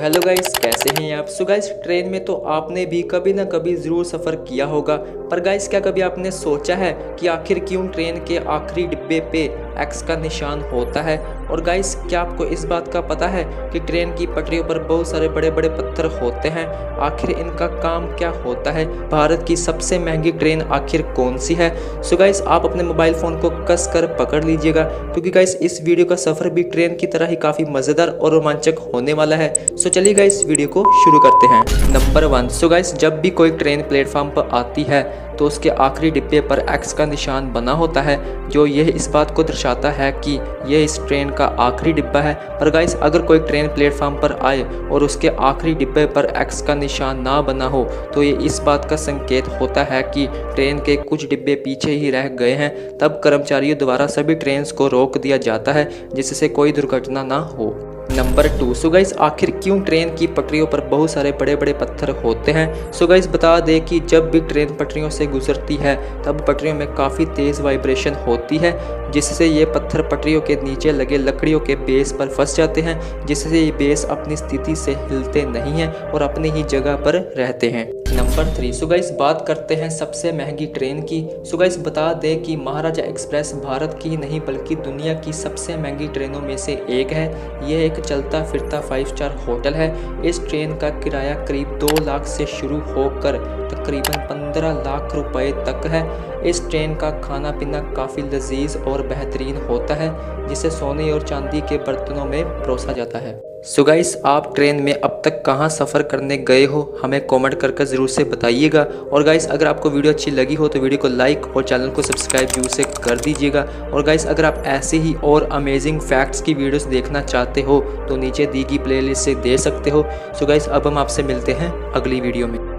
Hello guys कैसे हैं आप? सो गाइस ट्रेन में तो आपने भी कभी ना कभी ज़रूर सफ़र किया होगा, पर गाइस क्या कभी आपने सोचा है कि आखिर क्यों ट्रेन के आखिरी डिब्बे पे एक्स का निशान होता है। और गाइस क्या आपको इस बात का पता है कि ट्रेन की पटरियों पर बहुत सारे बड़े बड़े पत्थर होते हैं? आखिर इनका काम क्या होता है? भारत की सबसे महँगी ट्रेन आखिर कौन सी है? सो गाइस आप अपने मोबाइल फ़ोन को कस कर पकड़ लीजिएगा, क्योंकि गाइस इस वीडियो का सफ़र भी ट्रेन की तरह ही काफ़ी मज़ेदार और रोमांचक होने वाला है। सो चलिए गाइस वीडियो को शुरू करते हैं। नंबर वन सो गाइस जब भी कोई ट्रेन प्लेटफॉर्म पर आती है तो उसके आखिरी डिब्बे पर एक्स का निशान बना होता है, जो यह इस बात को दर्शाता है कि यह इस ट्रेन का आखिरी डिब्बा है। और गाइस अगर कोई ट्रेन प्लेटफार्म पर आए और उसके आखिरी डिब्बे पर एक्स का निशान ना बना हो तो ये इस बात का संकेत होता है कि ट्रेन के कुछ डिब्बे पीछे ही रह गए हैं। तब कर्मचारियों द्वारा सभी ट्रेन को रोक दिया जाता है, जिससे कोई दुर्घटना ना हो। नंबर टू सो गाइस आखिर क्यों ट्रेन की पटरियों पर बहुत सारे बड़े बड़े पत्थर होते हैं? सो गाइस बता दें कि जब भी ट्रेन पटरियों से गुजरती है, तब पटरियों में काफ़ी तेज़ वाइब्रेशन होती है, जिससे ये पत्थर पटरियों के नीचे लगे लकड़ियों के बेस पर फंस जाते हैं, जिससे ये बेस अपनी स्थिति से हिलते नहीं हैं और अपनी ही जगह पर रहते हैं। नंबर थ्री, सो गाइस बात करते हैं सबसे महँगी ट्रेन की। सो गाइस बता दें कि महाराजा एक्सप्रेस भारत की नहीं, बल्कि दुनिया की सबसे महँगी ट्रेनों में से एक है। यह एक चलता फिरता फाइव स्टार होटल है। इस ट्रेन का किराया करीब दो लाख से शुरू होकर तकरीबन पंद्रह लाख रुपए तक है। इस ट्रेन का खाना पीना काफ़ी लजीज और बेहतरीन होता है, जिसे सोने और चांदी के बर्तनों में परोसा जाता है। सो गाइस आप ट्रेन में अब तक कहाँ सफ़र करने गए हो? हमें कमेंट करके ज़रूर से बताइएगा। और गाइस अगर आपको वीडियो अच्छी लगी हो तो वीडियो को लाइक और चैनल को सब्सक्राइब ज़रूर से कर दीजिएगा। और गाइस अगर आप ऐसे ही और अमेजिंग फैक्ट्स की वीडियोस देखना चाहते हो तो नीचे दी गई प्ले से दे सकते हो। सो गाइस अब हम आपसे मिलते हैं अगली वीडियो में।